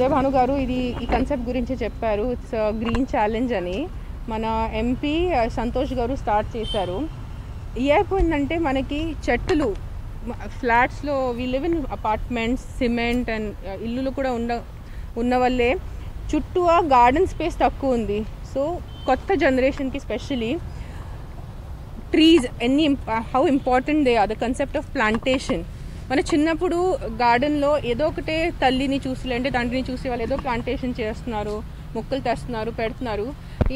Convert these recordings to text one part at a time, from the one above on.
ఉదయభాను గారు ఇది ఈ కన్సెప్ట్ గురించి చెప్పారు. ఇట్స్ గ్రీన్ ఛాలెంజ్ అని. మన ఎంపీ uh, సంతోష్ గారు స్టార్ట్ చేశారు. ఏమైపోయిందంటే మనకి చెట్లు ఫ్లాట్స్లో we live in apartments cement and ఇల్లులు కూడా ఉన్న ఉన్న వల్లే చుట్టూ ఆ గార్డెన్ స్పేస్ తక్కువ ఉంది. సో కొత్త జనరేషన్కి స్పెషలీ ట్రీస్ ఎన్ని how important they are the concept of plantation మన చిన్నప్పుడు గార్డెన్లో ఏదో ఒకటే తల్లిని చూసి లేదంటే తండ్రిని చూసి వాళ్ళు ఏదో ప్లాంటేషన్ చేస్తున్నారు మొక్కలు తెస్తున్నారు పెడుతున్నారు.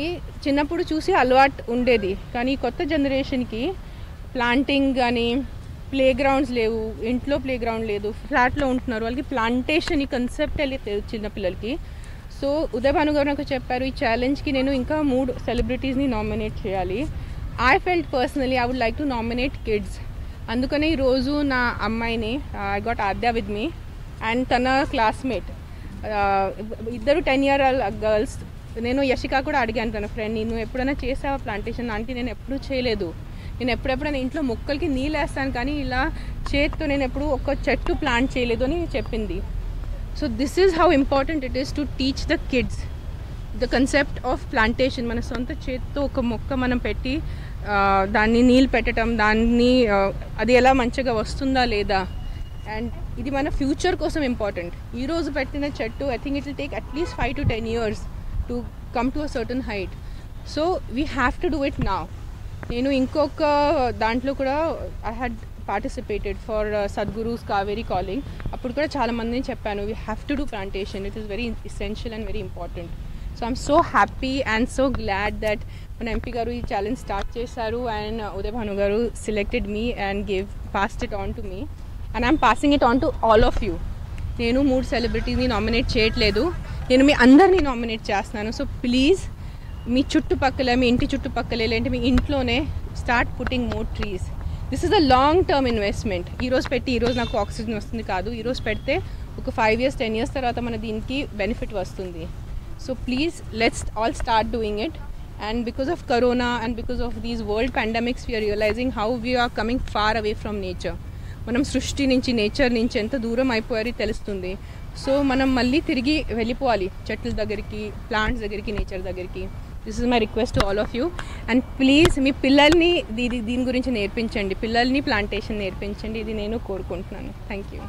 ఈ చిన్నప్పుడు చూసి అలవాటు ఉండేది. కానీ కొత్త జనరేషన్కి ప్లాంటింగ్ కానీ ప్లే గ్రౌండ్స్ లేవు ఇంట్లో ప్లే గ్రౌండ్ లేదు ఫ్లాట్లో ఉంటున్నారు. వాళ్ళకి ప్లాంటేషన్ ఈ కన్సెప్ట్ తెలియదు చిన్నపిల్లలకి సో ఉదయ్ గారు నాకు చెప్పారు ఈ ఛాలెంజ్కి నేను ఇంకా మూడు సెలబ్రిటీస్ని నామినేట్ చేయాలి. I felt personally I would like to nominate kids అందుకని ఈరోజు నా అమ్మాయిని I got Aadya with me and తన క్లాస్మేట్ ఇద్దరు టెన్ ఇయర్ గర్ల్స్ నేను యశిక కూడా అడిగాను తన ఫ్రెండ్ నేను ఎప్పుడైనా చేసావా ప్లాంటేషన్ అంటే నేను ఎప్పుడూ చేయలేదు. నేను ఎప్పుడెప్పుడైనా ఇంట్లో మొక్కలకి నీళ్ళు వేస్తాను కానీ ఇలా చేతితో నేను ఎప్పుడు ఒక చెట్టు ప్లాంట్ చేయలేదు అని చెప్పింది. So this is how important it is to teach the kids the concept of plantation మన సొంత చేతితో ఒక మొక్క మనం పెట్టి దాన్ని నీళ్ళు పెట్టడం దాన్ని అది ఎలా మంచిగా వస్తుందా లేదా? అండ్ ఇది మన ఫ్యూచర్ కోసం ఇంపార్టెంట్. ఈరోజు పెట్టిన చెట్టు I think it will take at least five to ten years to come to a certain height so we have to do it నా నేను ఇంకొక దాంట్లో కూడా I had participated for Sadhguru's Cauvery calling అప్పుడు కూడా చాలా మందిని చెప్పాను we have to do plantation it is very essential and very important so I'm so happy and so glad that మన ఎంపీ గారు ఈ ఛాలెంజ్ స్టార్ట్ చేశారు అండ్ ఉదయ్ భాను గారు selected me and give passed it on to me and I'm passing it on to all of you నేను మూడు సెలబ్రిటీస్ని nominate చేయట్లేదు. నేను మీ అందరినీ నామినేట్ చేస్తున్నాను. సో ప్లీజ్ మీ చుట్టుపక్కల మీ ఇంటి చుట్టుపక్కల లేదంటే మీ ఇంట్లోనే start putting more trees this is a long term investment ఈరోజు పెట్టి ఈరోజు నాకు ఆక్సిజన్ వస్తుంది కాదు. ఈరోజు పెడితే ఒక ఫైవ్ ఇయర్స్ టెన్ ఇయర్స్ తర్వాత మన దీనికి బెనిఫిట్ వస్తుంది. So please let's all start doing it and because of corona and because of these world pandemics we're realizing how we're coming far away from nature మనం సృష్టి నుంచి nature నుంచి ఎంత దూరం అయిపోయారో తెలుస్తుంది సో మనం మళ్ళీ తిరిగి వెళ్ళిపోవాలి చెట్ల దగ్గరికి ప్లాంట్స్ దగ్గరికి నేచర్ దగ్గరికి this is my request all of you and please మీ పిల్లల్ని దీని దీని గురించి నేర్పించండి. పిల్లల్ని ప్లాంటేషన్ నేర్పించండి. ఇది నేను కోరుకుంటున్నాను. Thank you